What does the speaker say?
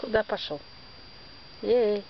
Куда пошел? Ей.